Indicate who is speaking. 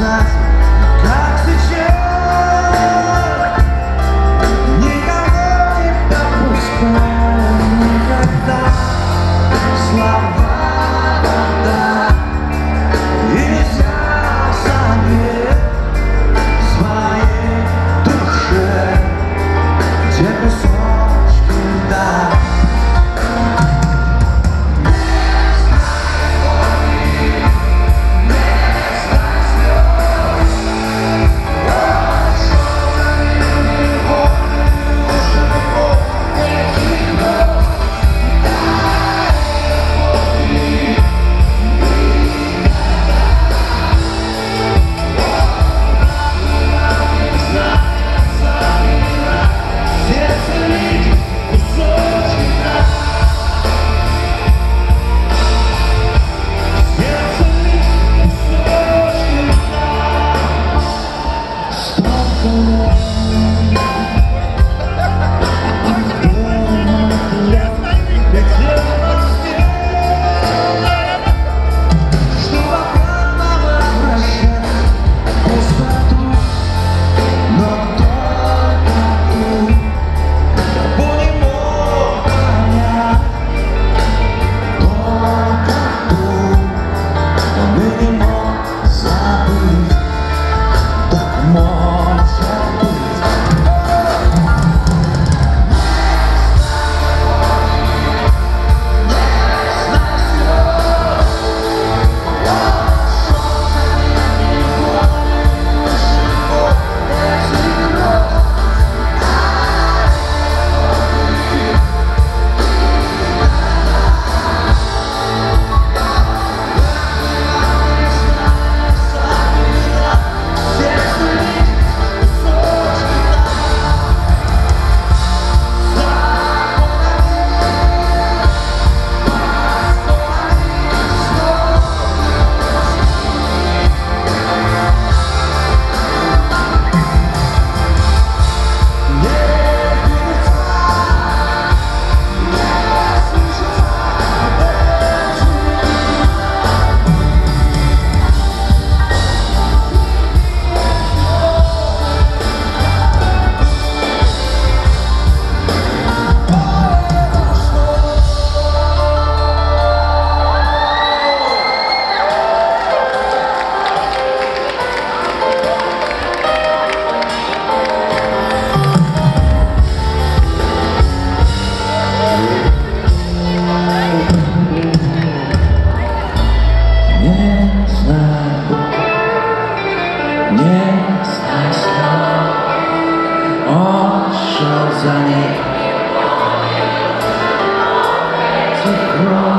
Speaker 1: last cross.